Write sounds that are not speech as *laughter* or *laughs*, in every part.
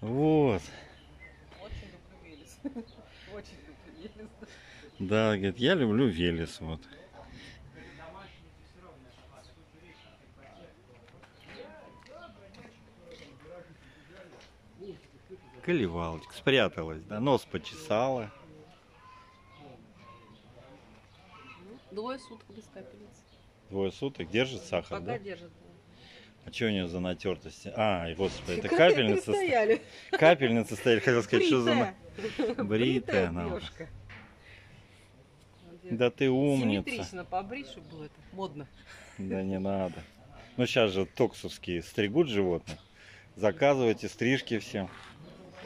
Вот. Очень люблю Велес. *laughs* Очень люблю Велес. Да, говорит, я люблю Велес. Вот. Колевалочка, спряталась, да, нос почесала. Двое суток без капельниц. Двое суток держит сахар, Пока да? держит. А что у нее за натертости? А, господи, это капельница. ст- стояли. Капельница стоит, хотел сказать, что за... Бритая. Она. Да ты умница. Симметрично побрить, чтобы было это модно. Да не надо. Ну сейчас же токсовские стригут животных. Заказывайте стрижки всем.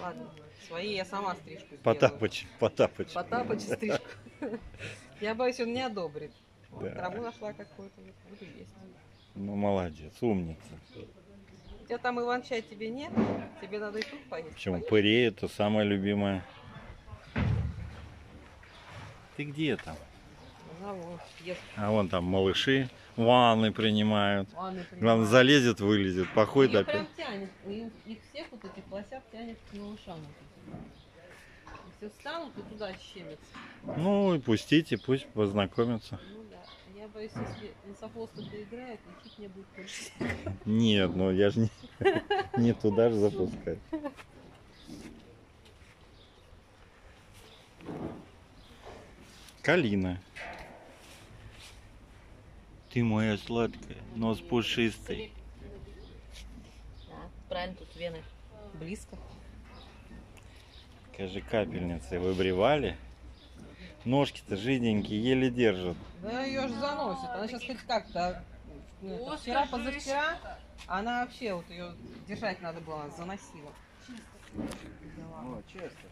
Ладно, свои я сама стрижку сделаю. Потапыч, Потапыч. Потапыч стрижку. *laughs* Я боюсь, он не одобрит. Траву нашла какую-то, есть. Ну молодец, умница. У тебя там иван-чай тебе нет? Тебе надо и тут поесть. Поешь? пырей это самое любимое. Ты где там? А вон там малыши ванны принимают. Ванны Главное, принимает. залезет, вылезет, походит Её опять. прям тянет. Их, всех вот этих лосят тянет к малышам. Все встанут и туда щемятся. Ну и пустите, пусть познакомятся. Ну боюсь, если лесофос кто-то играет, лечить мне будет больше. Нет, ну я же не, *laughs* не туда же запускаю. Калина. Ты моя сладкая, нос пушистый. Да, правильно, тут вены близко. Скажи, капельницы выбривали? Ножки-то жиденькие, еле держат. Да ее же заносит. Она сейчас хоть как-то. О, вчера, позавчера, она вообще вот ее держать надо было, заносила. О, Честер.